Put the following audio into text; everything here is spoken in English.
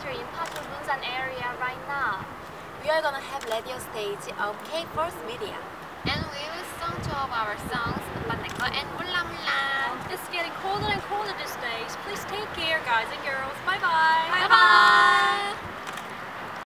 Busan area right now. We are gonna have radio stage of K-Force Media. And we will sing two of our songs, Baneko and Mula Mula. Um, it's getting colder and colder these days. Please take care, guys and girls. Bye bye.